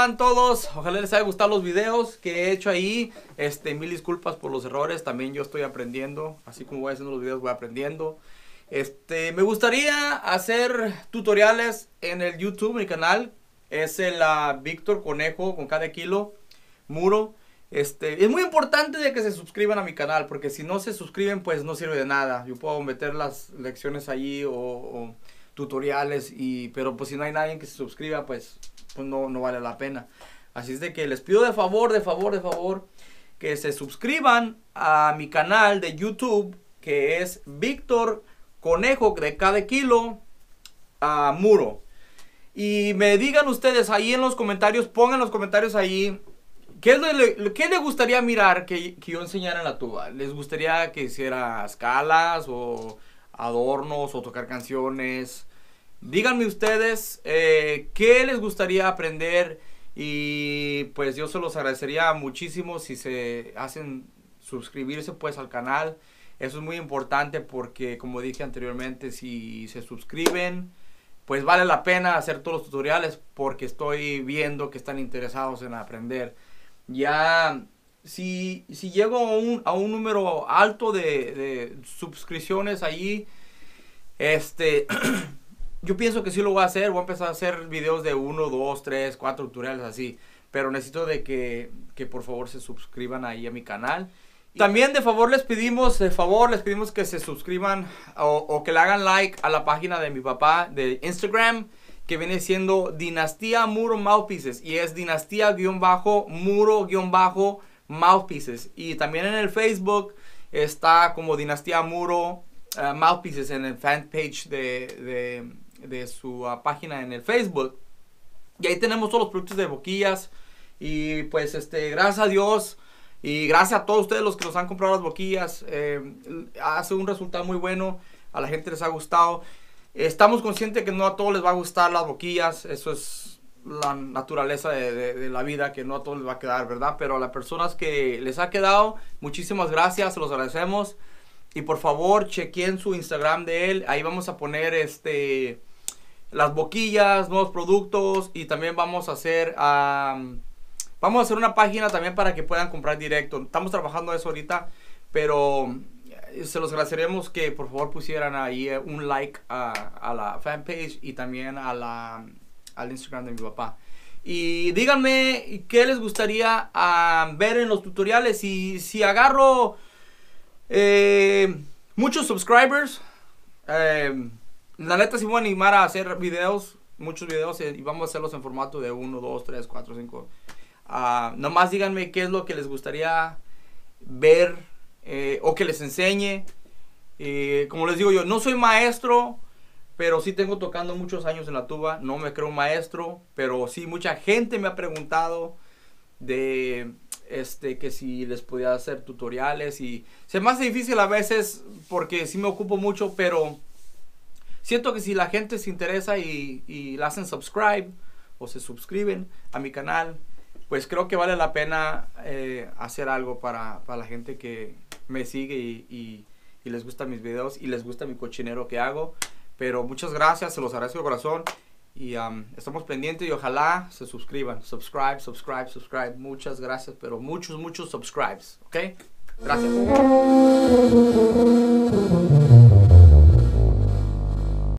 están todos? Ojalá les haya gustado los videos que he hecho ahí. Este, mil disculpas por los errores. También yo estoy aprendiendo. Así como voy haciendo los videos, voy aprendiendo. Este, me gustaría hacer tutoriales en el YouTube, mi canal. Es el uh, Víctor Conejo con cada kilo. Muro. Este, es muy importante de que se suscriban a mi canal. Porque si no se suscriben, pues no sirve de nada. Yo puedo meter las lecciones allí o, o tutoriales. Y, pero pues si no hay nadie que se suscriba, pues pues no, no vale la pena. Así es de que les pido de favor, de favor, de favor, que se suscriban a mi canal de YouTube, que es Víctor Conejo de cada kilo a Muro. Y me digan ustedes ahí en los comentarios, pongan los comentarios ahí. ¿Qué, le, qué le gustaría mirar que, que, yo enseñara en la tuba? ¿Les gustaría que hiciera escalas o adornos o tocar canciones? Díganme ustedes eh, qué les gustaría aprender y pues yo se los agradecería muchísimo si se hacen suscribirse pues al canal. Eso es muy importante porque como dije anteriormente, si se suscriben, pues vale la pena hacer todos los tutoriales porque estoy viendo que están interesados en aprender. Ya, si, si llego a un, a un número alto de, de suscripciones allí, este... yo pienso que sí lo voy a hacer. Voy a empezar a hacer videos de 1, 2, 3, 4 tutoriales así. Pero necesito de que, que por favor se suscriban ahí a mi canal. También de favor les pedimos, de favor les pedimos que se suscriban o, o que le hagan like a la página de mi papá de Instagram que viene siendo Dinastía Muro Mouthpieces y es Dinastía-Muro-Mouthpieces y también en el Facebook está como Dinastía Muro uh, Mouthpieces en el fanpage de, de de su ah, página en el Facebook. Y ahí tenemos todos los productos de boquillas. Y pues este, gracias a Dios y gracias a todos ustedes los que nos han comprado las boquillas. Eh, hace un resultado muy bueno. A la gente les ha gustado. Estamos conscientes que no a todos les va a gustar las boquillas. Eso es la naturaleza de, de, la vida, que no a todos les va a quedar, ¿verdad? Pero a las personas que les ha quedado, muchísimas gracias, se los agradecemos. Y por favor, chequen su Instagram de él. Ahí vamos a poner este las boquillas, nuevos productos y también vamos a hacer vamos a hacer una página también para que puedan comprar directo. Estamos trabajando eso ahorita, pero eh, se los agradeceremos que por favor pusieran ahí eh, un like a, la fanpage y también a la, al Instagram de mi papá. Y díganme qué les gustaría ver en los tutoriales. Y si agarro eh, muchos subscribers, la neta sí voy a animar a hacer videos, muchos videos, eh, y vamos a hacerlos en formato de 1, 2, 3, 4, 5. nomás díganme qué es lo que les gustaría ver eh, o que les enseñe. Eh, como les digo yo, no soy maestro, pero sí tengo tocando muchos años en la tuba. No me creo maestro, pero sí mucha gente me ha preguntado de este que si les podía hacer tutoriales y se me hace difícil a veces porque sí me ocupo mucho, pero Siento que si la gente se interesa y, la hacen subscribe o se suscriben a mi canal, pues creo que vale la pena eh, hacer algo para, para, la gente que me sigue y, les gusta mis videos y les gusta mi cochinero que hago. Pero muchas gracias, se los agradezco de corazón y um, estamos pendientes y ojalá se suscriban. Subscribe, subscribe, subscribe. Muchas gracias, pero muchos, muchos subscribes. ¿Ok? Gracias.